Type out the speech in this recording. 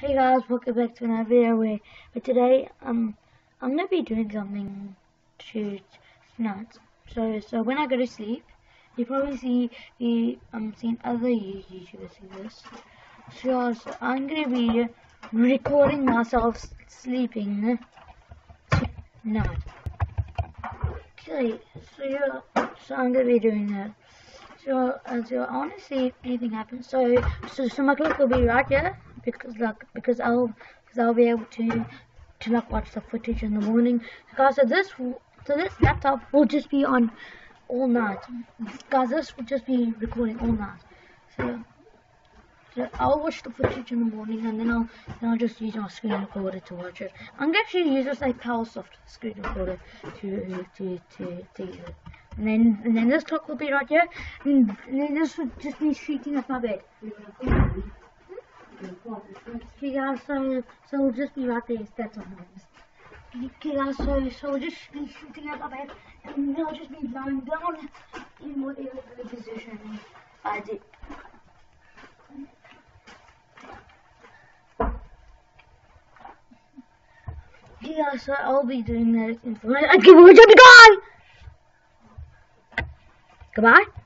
Hey guys, welcome back to another video where, but today um I'm gonna be doing something to tonight. So so when I go to sleep, you probably see you um seen other YouTubers do this. So, so I'm gonna be recording myself sleeping tonight. Okay, so yeah, so I'm gonna be doing that. So, uh, so I want to see if anything happens. So, so, so my clock will be right here because like because I'll because I'll be able to to like watch the footage in the morning. Guys, so this so this laptop will just be on all night. Guys, this will just be recording all night. So, so I'll watch the footage in the morning and then I'll then I'll just use my screen recorder to watch it. I'm gonna actually use this like PowerSoft screen recorder to to to to use it. And then, and then this clock will be right here, and, then this will just be shooting at my bed. Okay guys, so, so we'll just be right there, that's all Okay guys, so, so we'll just be shooting at my bed, and then I'll just be lying down in whatever position I did. Guys, so I'll be doing that in front of- Okay, we're going to go! Goodbye.